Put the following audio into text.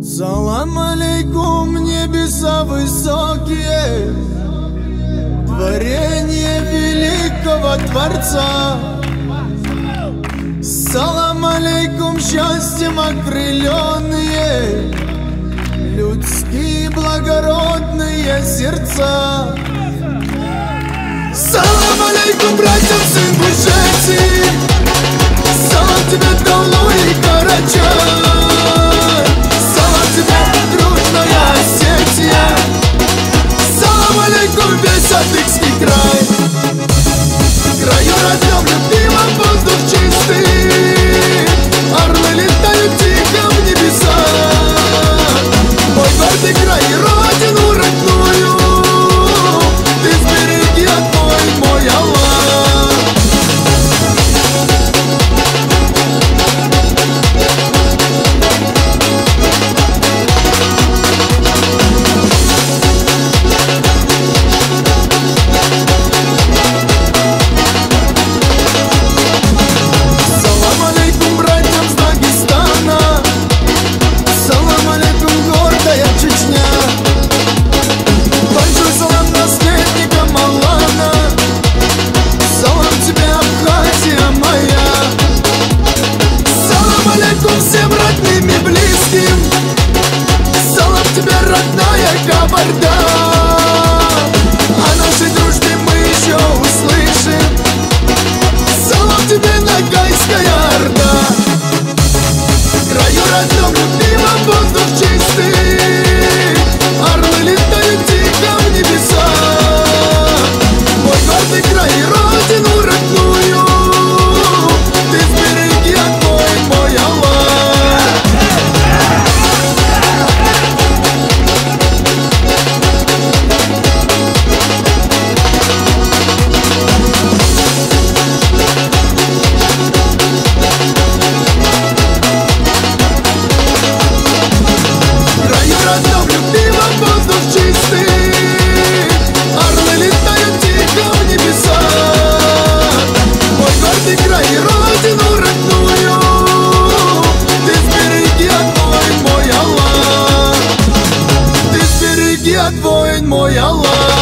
Салам алейкум, небеса высокие, Творение великого Творца. Салам алейкум, счастьем окрыленные, Людские благородные сердца. Салам Ладыцкий край Краю родном любимом воздух чистый. Орлы o yalan